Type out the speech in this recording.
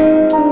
Música